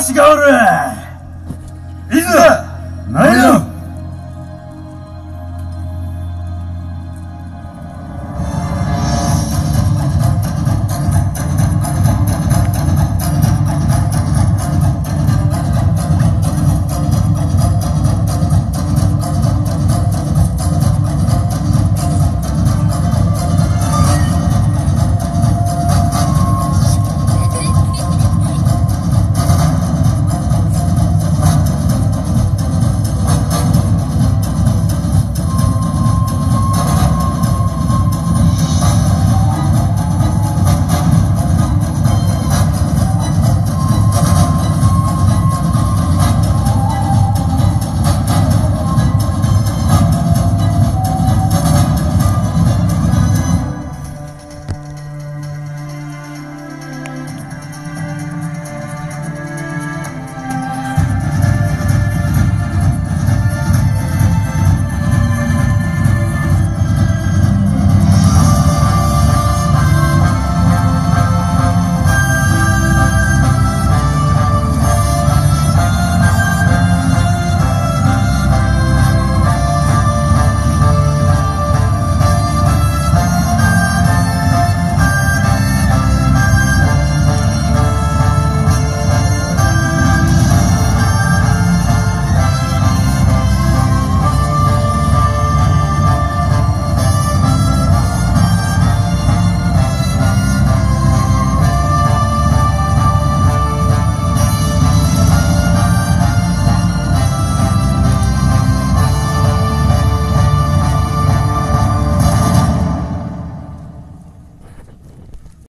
わしがおる。いざ参ろう。